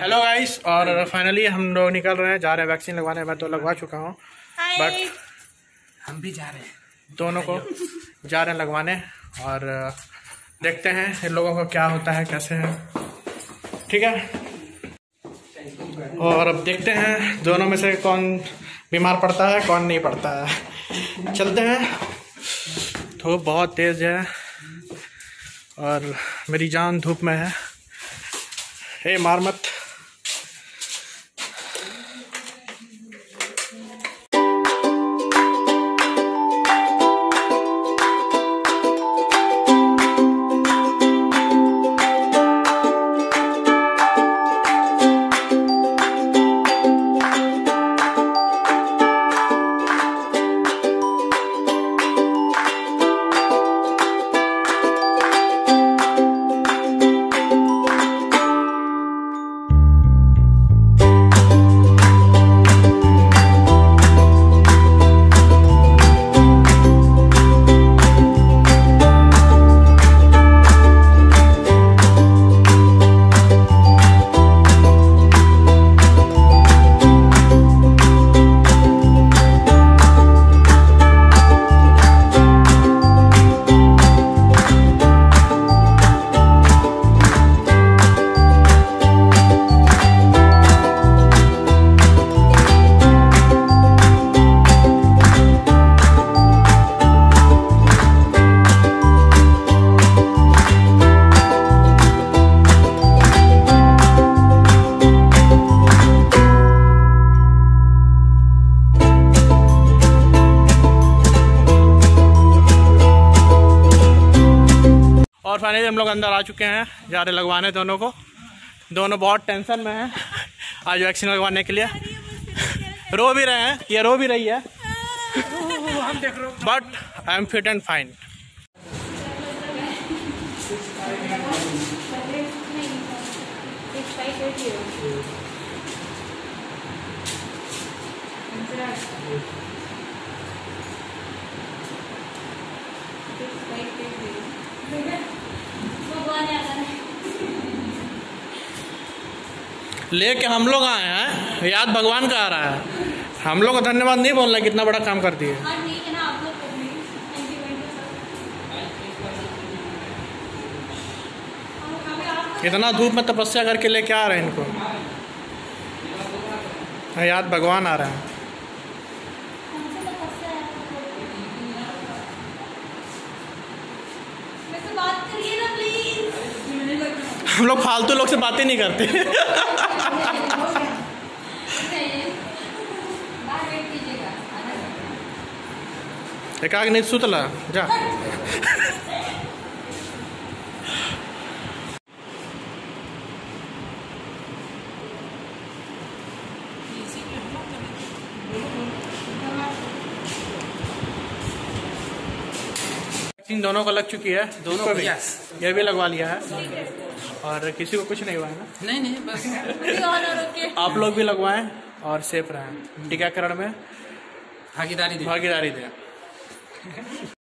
Hello guys और finally हम लोग निकल रहे हैं। जा रहे हैं वैक्सीन लगवाने। मैं तो लगवा चुका हूँ। बट हम भी जा रहे हैं। दोनों को जा रहे हैं लगवाने। और देखते हैं इन लोगों को क्या होता है कैसे है। ठीक है? और अब देखते हैं दोनों में से कौन बीमार पड़ता है कौन नहीं पड़ता है। चलते हैं। धूप बहुत तेज़ है। और मेरी जान धूप में है। हे मार मत। और फाइनली हम लोग अंदर आ चुके हैं, जा रहे लगवाने दोनों को। दोनों बहुत टेंशन में हैं आज वैक्सीन लगवाने के लिए। रो भी रहे हैं, ये रो भी रही है। But I am fit and fine लेके हम लोग आए हैं। याद भगवान का आ रहा है। हम लोग को धन्यवाद नहीं बोलना है, कितना बड़ा काम कर दिए। इतना धूप में तपस्या करके लेके आ रहे हैं इनको। हाँ, याद भगवान आ रहे हैं। बात करिए। हम लोग फालतू लोग से बातें नहीं करते। एकाग नहीं सुतला जा। वैक्सीन दोनों को लग चुकी है। दोनों को भी। Yes. ये भी लगवा लिया है। और किसी को कुछ नहीं हुआ है ना? नहीं नहीं बस। आप लोग भी लगवाएँ और सेफ़ रहें। टीकाकरण में? भागीदारी दे। भागीदारी दें।